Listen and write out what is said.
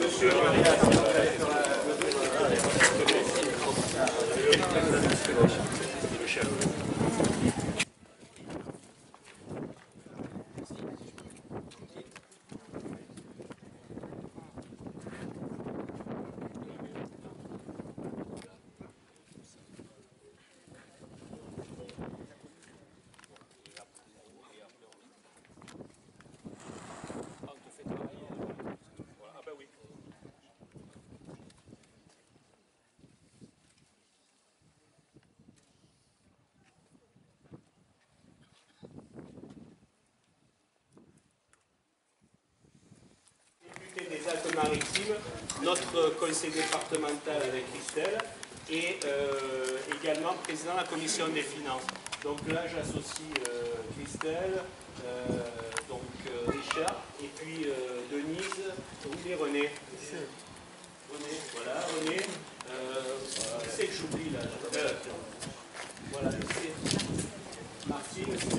Monsieur Notre conseil départemental avec Christelle, et euh, également président de la commission des finances. Donc là, j'associe euh, Christelle, euh, donc Richard, et puis Denise, et René. René, voilà, René. c'est que j'oublie là. voilà, Martine,